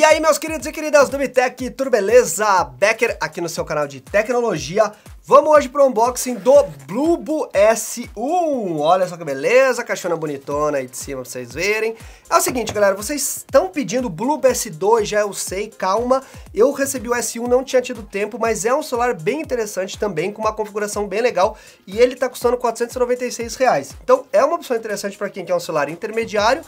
E aí, meus queridos e queridas do Bitec, tudo beleza? Becker aqui no seu canal de tecnologia. Vamos hoje para o unboxing do Blubo S1. Olha só que beleza, caixona bonitona aí de cima para vocês verem. É o seguinte, galera, vocês estão pedindo Blubo S2, já eu sei, calma. Eu recebi o S1, não tinha tido tempo, mas é um celular bem interessante também, com uma configuração bem legal. E ele está custando 496 reais. Então é uma opção interessante para quem quer um celular intermediário,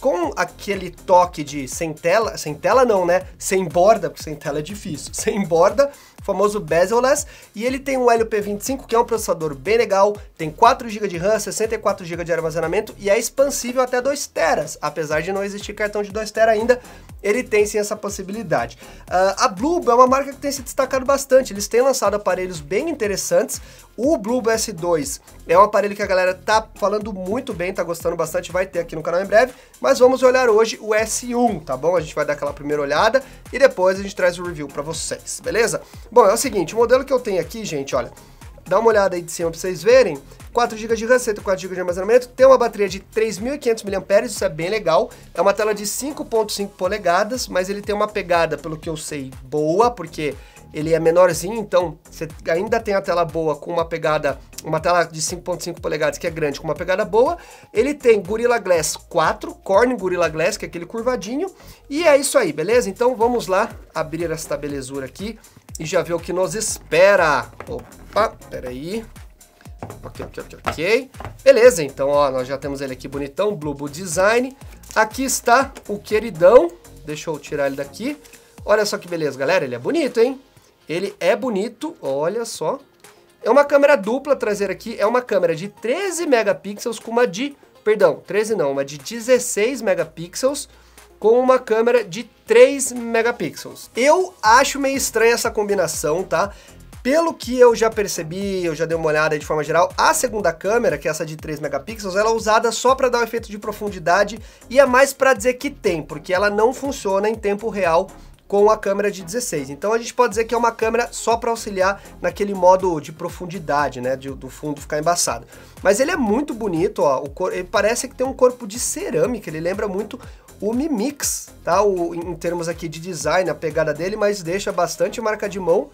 com aquele toque de sem tela, sem tela não, né? Sem borda, porque sem tela é difícil, sem borda, famoso bezel-less, e ele tem um Helio P25, que é um processador bem legal, tem 4 GB de RAM, 64 GB de armazenamento e é expansível até 2 teras, apesar de não existir cartão de 2 tera ainda, ele tem sim essa possibilidade. Uh, a Bluebo é uma marca que tem se destacado bastante, eles têm lançado aparelhos bem interessantes, o Bluebo S2 é um aparelho que a galera tá falando muito bem, tá gostando bastante, vai ter aqui no canal em breve, mas vamos olhar hoje o S1, tá bom? A gente vai dar aquela primeira olhada e depois a gente traz o review para vocês, beleza? Bom, é o seguinte, o modelo que eu tenho aqui, gente, olha, dá uma olhada aí de cima para vocês verem, 4 GB de RAM, 104 GB de armazenamento, tem uma bateria de 3.500 mAh, isso é bem legal, é uma tela de 5.5 polegadas, mas ele tem uma pegada, pelo que eu sei, boa, porque ele é menorzinho, então você ainda tem a tela boa com uma pegada, uma tela de 5.5 polegadas que é grande, com uma pegada boa. Ele tem Gorilla Glass 4, Corning Gorilla Glass, que é aquele curvadinho. E é isso aí, beleza? Então vamos lá abrir esta belezura aqui e já ver o que nos espera. Opa, peraí. Ok, ok, ok, ok. Beleza, então ó, nós já temos ele aqui bonitão, Blue Design. Aqui está o queridão. Deixa eu tirar ele daqui. Olha só que beleza, galera. Ele é bonito, hein? Ele é bonito, olha só. É uma câmera dupla traseira aqui, é uma câmera de 13 megapixels com uma de, perdão, 13 não, uma de 16 megapixels com uma câmera de 3 megapixels. Eu acho meio estranha essa combinação, tá? Pelo que eu já percebi, eu já dei uma olhada de forma geral, a segunda câmera, que é essa de 3 megapixels, ela é usada só para dar um efeito de profundidade e é mais para dizer que tem, porque ela não funciona em tempo real com a câmera de 16. Então a gente pode dizer que é uma câmera só para auxiliar naquele modo de profundidade, né, de, do fundo ficar embaçado. Mas ele é muito bonito, ó, o cor, ele parece que tem um corpo de cerâmica, ele lembra muito o Mi Mix, tá, o, em termos aqui de design, a pegada dele, mas deixa bastante marca de mão,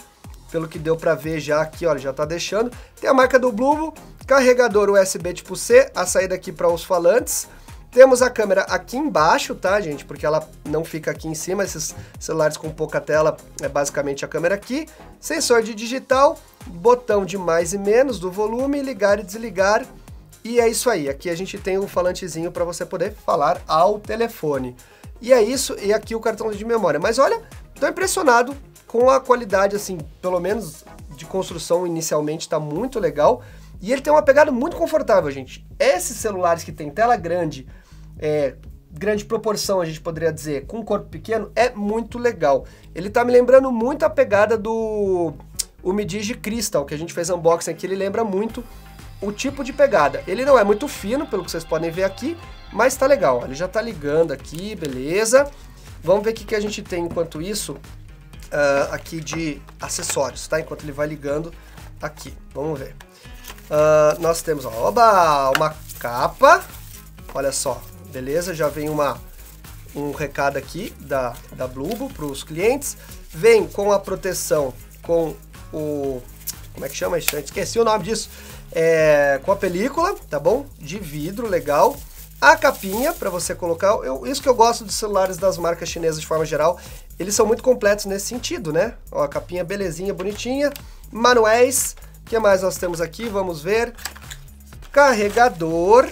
pelo que deu para ver já aqui, olha, já tá deixando. Tem a marca do Bluvo, carregador USB tipo C, a saída aqui para os falantes, temos a câmera aqui embaixo, tá, gente? Porque ela não fica aqui em cima, esses celulares com pouca tela é basicamente a câmera aqui. Sensor de digital, botão de mais e menos do volume, ligar e desligar. E é isso aí, aqui a gente tem um falantezinho para você poder falar ao telefone. E é isso, e aqui o cartão de memória. Mas olha, tô impressionado com a qualidade, assim, pelo menos de construção inicialmente tá muito legal. E ele tem uma pegada muito confortável, gente. Esses celulares que tem tela grande, é, grande proporção, a gente poderia dizer, com corpo pequeno, é muito legal. Ele tá me lembrando muito a pegada do o Midigi Crystal, que a gente fez unboxing aqui, ele lembra muito o tipo de pegada. Ele não é muito fino, pelo que vocês podem ver aqui, mas tá legal. Ele já tá ligando aqui, beleza. Vamos ver o que, que a gente tem enquanto isso uh, aqui de acessórios, tá? Enquanto ele vai ligando aqui. Vamos ver. Uh, nós temos, ó, oba, uma capa. Olha só, beleza? Já vem uma, um recado aqui da, da Blubo para os clientes. Vem com a proteção com o... Como é que chama isso? Esqueci o nome disso. É, com a película, tá bom? De vidro, legal. A capinha para você colocar. Eu, isso que eu gosto dos celulares das marcas chinesas de forma geral. Eles são muito completos nesse sentido, né? Ó, a capinha belezinha, bonitinha. Manuéis. O que mais nós temos aqui? Vamos ver. Carregador.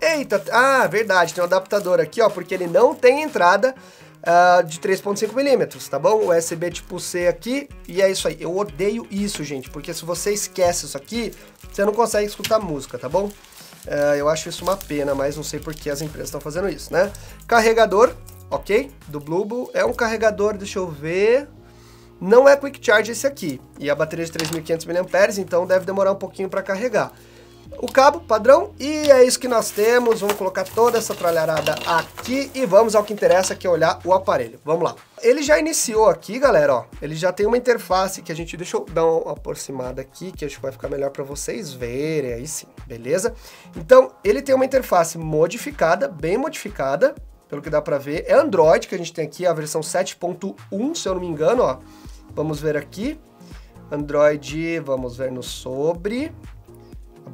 Eita, ah, verdade, tem um adaptador aqui, ó, porque ele não tem entrada uh, de 3.5 milímetros, tá bom? USB tipo C aqui, e é isso aí. Eu odeio isso, gente, porque se você esquece isso aqui, você não consegue escutar música, tá bom? Uh, eu acho isso uma pena, mas não sei por que as empresas estão fazendo isso, né? Carregador, ok? Do Bluebo. É um carregador, deixa eu ver... Não é Quick Charge esse aqui. E a bateria de 3.500 mAh, então deve demorar um pouquinho para carregar o cabo padrão e é isso que nós temos. Vamos colocar toda essa tralharada aqui e vamos ao que interessa, que é olhar o aparelho. Vamos lá. Ele já iniciou aqui, galera, ó. Ele já tem uma interface que a gente... Deixa eu dar uma aproximada aqui, que acho que vai ficar melhor para vocês verem, aí sim, beleza? Então, ele tem uma interface modificada, bem modificada, pelo que dá pra ver. É Android que a gente tem aqui, a versão 7.1, se eu não me engano, ó. Vamos ver aqui. Android, vamos ver no sobre.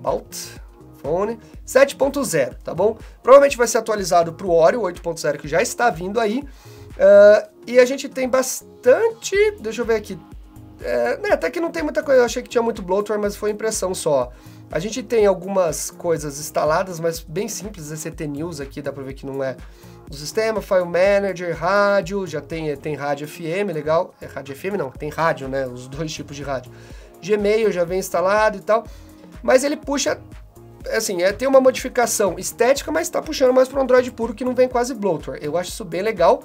About. Phone. 7.0, tá bom? Provavelmente vai ser atualizado pro Oreo 8.0, que já está vindo aí. Uh, e a gente tem bastante... Deixa eu ver aqui. É, né, até que não tem muita coisa. Eu achei que tinha muito bloatware, mas foi impressão só. A gente tem algumas coisas instaladas, mas bem simples. ECT News aqui, dá pra ver que não é do sistema, File Manager, rádio, já tem, tem rádio FM, legal. É rádio FM não, tem rádio, né? Os dois tipos de rádio. Gmail já vem instalado e tal. Mas ele puxa, assim, é, tem uma modificação estética, mas está puxando mais para o Android puro que não vem quase bloatware. Eu acho isso bem legal.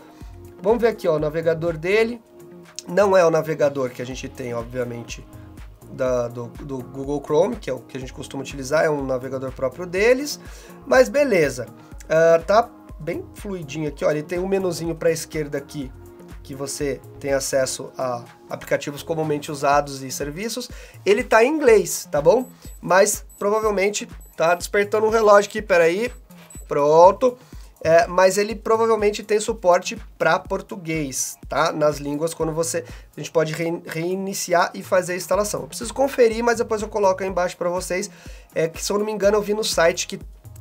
Vamos ver aqui, ó, o navegador dele. Não é o navegador que a gente tem, obviamente, da, do, do, Google Chrome, que é o que a gente costuma utilizar, é um navegador próprio deles. Mas beleza. Uh, tá bem fluidinho aqui, olha, ele tem um menuzinho para a esquerda aqui, que você tem acesso a aplicativos comumente usados e serviços. Ele tá em inglês, tá bom? Mas provavelmente tá despertando um relógio aqui, peraí, pronto. É, mas ele provavelmente tem suporte para português, tá? Nas línguas, quando você. A gente pode reiniciar e fazer a instalação. Eu preciso conferir, mas depois eu coloco aí embaixo para vocês. É que, se eu não me engano, eu vi no site que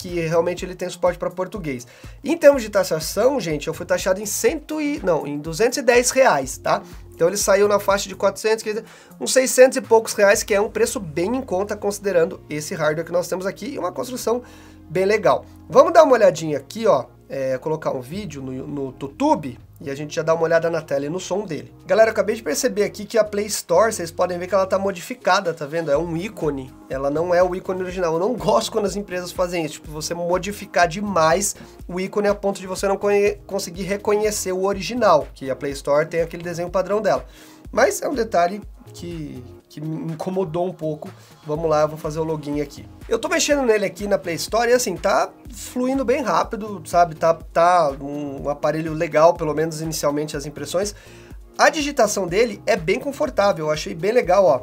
que realmente ele tem suporte para português. Em termos de taxação, gente, eu fui taxado em cento e não, em 210 reais, tá? Então ele saiu na faixa de 400, uns 600 e poucos reais, que é um preço bem em conta considerando esse hardware que nós temos aqui e uma construção bem legal. Vamos dar uma olhadinha aqui, ó, é, colocar um vídeo no, no YouTube e a gente já dá uma olhada na tela e no som dele. Galera, eu acabei de perceber aqui que a Play Store, vocês podem ver que ela tá modificada, tá vendo? É um ícone, ela não é o ícone original. Eu não gosto quando as empresas fazem isso, tipo, você modificar demais o ícone a ponto de você não conseguir reconhecer o original, que a Play Store tem aquele desenho padrão dela. Mas é um detalhe que, que me incomodou um pouco. Vamos lá, eu vou fazer o login aqui. Eu tô mexendo nele aqui na Play Store e assim, tá fluindo bem rápido, sabe? Tá, tá um aparelho legal, pelo menos inicialmente as impressões. A digitação dele é bem confortável, eu achei bem legal, ó.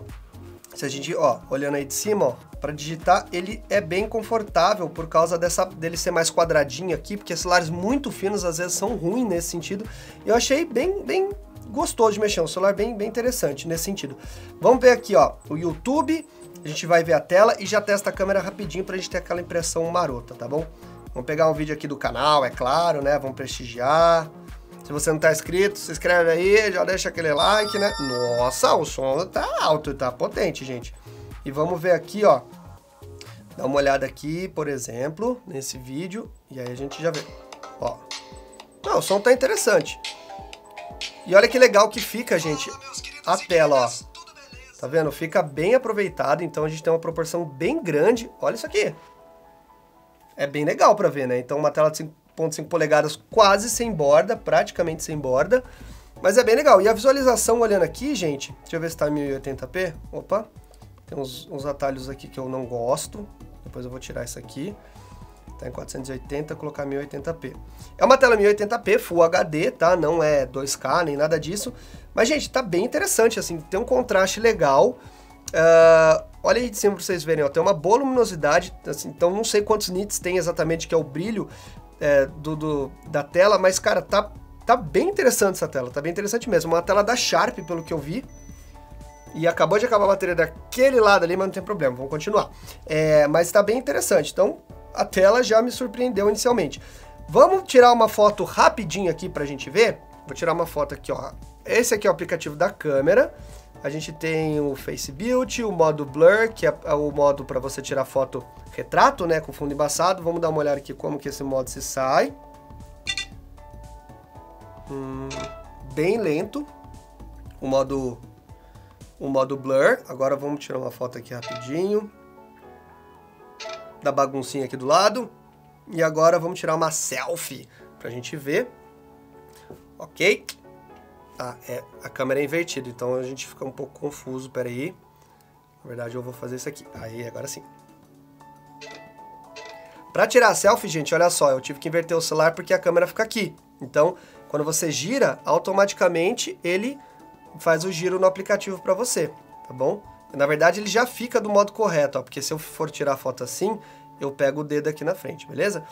Se a gente, ó, olhando aí de cima, ó, para digitar, ele é bem confortável por causa dessa dele ser mais quadradinho aqui, porque celulares muito finos às vezes são ruins nesse sentido. Eu achei bem, bem gostoso de mexer, um celular bem, bem interessante nesse sentido. Vamos ver aqui, ó, o YouTube, a gente vai ver a tela e já testa a câmera rapidinho pra gente ter aquela impressão marota, tá bom? Vamos pegar um vídeo aqui do canal, é claro, né? Vamos prestigiar. Se você não tá inscrito, se inscreve aí, já deixa aquele like, né? Nossa, o som tá alto, tá potente, gente. E vamos ver aqui, ó. Dá uma olhada aqui, por exemplo, nesse vídeo. E aí a gente já vê. Ó. Não, o som tá interessante. E olha que legal que fica, gente, a tela, ó. Tá vendo? Fica bem aproveitado, então a gente tem uma proporção bem grande. Olha isso aqui. É bem legal pra ver, né? Então uma tela de 5.5 polegadas quase sem borda, praticamente sem borda. Mas é bem legal. E a visualização olhando aqui, gente, deixa eu ver se tá em 1080p. Opa, tem uns, uns atalhos aqui que eu não gosto. Depois eu vou tirar isso aqui tá em 480, colocar 1080p. É uma tela 1080p Full HD, tá? Não é 2K nem nada disso. Mas, gente, tá bem interessante, assim, tem um contraste legal. Uh, olha aí de cima pra vocês verem, ó, tem uma boa luminosidade, assim, então não sei quantos nits tem exatamente, que é o brilho é, do, do, da tela, mas, cara, tá, tá bem interessante essa tela, tá bem interessante mesmo. Uma tela da Sharp, pelo que eu vi. E acabou de acabar a bateria daquele lado ali, mas não tem problema, vamos continuar. É, mas tá bem interessante, então a tela já me surpreendeu inicialmente. Vamos tirar uma foto rapidinho aqui pra gente ver? Vou tirar uma foto aqui, ó. Esse aqui é o aplicativo da câmera. A gente tem o Face Beauty, o modo Blur, que é, é o modo para você tirar foto retrato, né, com fundo embaçado. Vamos dar uma olhada aqui como que esse modo se sai. Hum, bem lento. O modo o modo Blur. Agora vamos tirar uma foto aqui rapidinho da baguncinha aqui do lado. E agora vamos tirar uma selfie pra gente ver. Ok? Ah, é, a câmera é invertida, então a gente fica um pouco confuso, peraí. Na verdade eu vou fazer isso aqui. Aí, agora sim. Pra tirar a selfie, gente, olha só, eu tive que inverter o celular porque a câmera fica aqui. Então, quando você gira, automaticamente ele faz o giro no aplicativo para você, tá bom? Na verdade, ele já fica do modo correto, ó, porque se eu for tirar a foto assim, eu pego o dedo aqui na frente, beleza?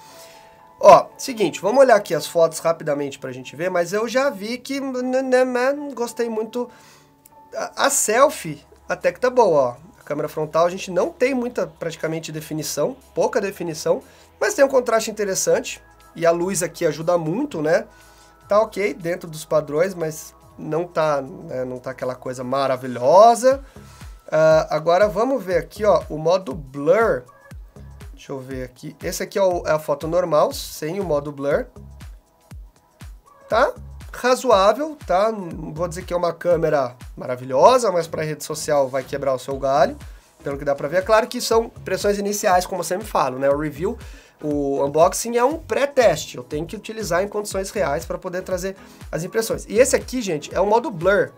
Ó, seguinte, vamos olhar aqui as fotos rapidamente pra gente ver, mas eu já vi que não gostei muito. A, a selfie até que tá boa, ó. A câmera frontal a gente não tem muita praticamente definição, pouca definição, mas tem um contraste interessante e a luz aqui ajuda muito, né? Tá ok dentro dos padrões, mas não tá, né, não tá aquela coisa maravilhosa. Uh, agora vamos ver aqui, ó, o modo blur. Deixa eu ver aqui. Esse aqui é, o, é a foto normal, sem o modo blur. Tá razoável, tá? Não vou dizer que é uma câmera maravilhosa, mas para rede social vai quebrar o seu galho, pelo que dá para ver. É claro que são impressões iniciais, como eu sempre falo, né? O review, o unboxing é um pré-teste. Eu tenho que utilizar em condições reais para poder trazer as impressões. E esse aqui, gente, é o modo blur.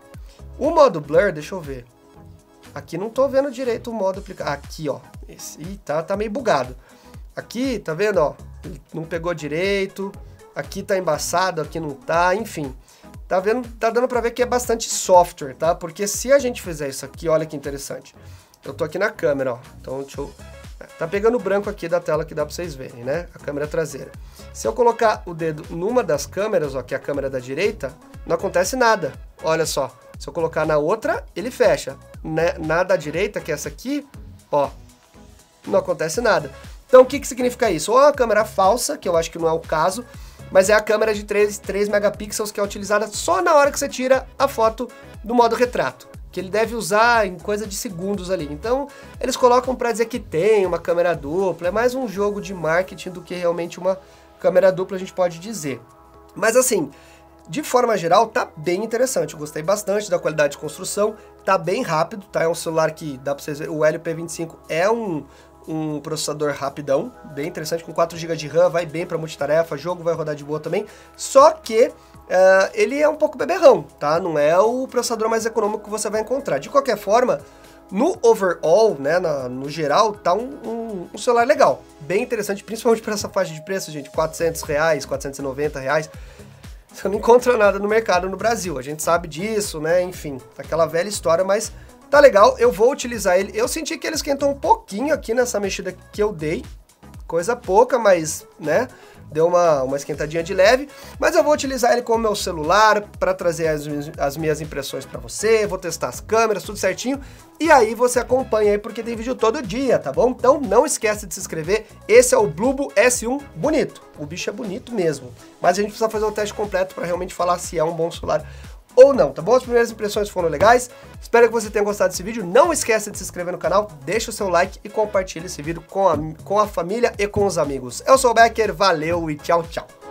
O modo blur, deixa eu ver. Aqui não tô vendo direito o modo aplicar. Aqui, ó. Esse, ih, tá, tá meio bugado. Aqui, tá vendo, ó? Não pegou direito. Aqui tá embaçado, aqui não tá, enfim. Tá vendo? Tá dando para ver que é bastante software, tá? Porque se a gente fizer isso aqui, olha que interessante. Eu tô aqui na câmera, ó. Então, deixa eu... Tá pegando branco aqui da tela que dá para vocês verem, né? A câmera traseira. Se eu colocar o dedo numa das câmeras, ó, que é a câmera da direita, não acontece nada. Olha só. Se eu colocar na outra, ele fecha. Né? Na da direita, que é essa aqui, ó, não acontece nada. Então, o que, que significa isso? Ou é uma câmera falsa, que eu acho que não é o caso, mas é a câmera de 3, 3 megapixels que é utilizada só na hora que você tira a foto do modo retrato, que ele deve usar em coisa de segundos ali. Então, eles colocam para dizer que tem uma câmera dupla, é mais um jogo de marketing do que realmente uma câmera dupla, a gente pode dizer. Mas assim, de forma geral, tá bem interessante. Eu gostei bastante da qualidade de construção, tá bem rápido, tá? É um celular que dá para vocês ver, o LP25 é um, um processador rapidão, bem interessante, com 4 GB de RAM, vai bem para multitarefa, jogo vai rodar de boa também. Só que uh, ele é um pouco beberrão, tá? Não é o processador mais econômico que você vai encontrar. De qualquer forma, no overall, né, na, no geral, tá um, um, um, celular legal, bem interessante, principalmente para essa faixa de preço, gente, 400 reais, 490 reais. Você não encontra nada no mercado no Brasil. A gente sabe disso, né? Enfim, aquela velha história, mas tá legal. Eu vou utilizar ele. Eu senti que ele esquentou um pouquinho aqui nessa mexida que eu dei. Coisa pouca, mas, né? deu uma, uma esquentadinha de leve, mas eu vou utilizar ele como meu celular para trazer as, as minhas impressões para você, vou testar as câmeras, tudo certinho, e aí você acompanha aí porque tem vídeo todo dia, tá bom? Então não esquece de se inscrever, esse é o Blubo S1 bonito, o bicho é bonito mesmo, mas a gente precisa fazer o teste completo para realmente falar se é um bom celular ou não, tá bom? As primeiras impressões foram legais. Espero que você tenha gostado desse vídeo. Não esqueça de se inscrever no canal, deixa o seu like e compartilhe esse vídeo com a, com a família e com os amigos. Eu sou o Becker, valeu e tchau, tchau.